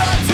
But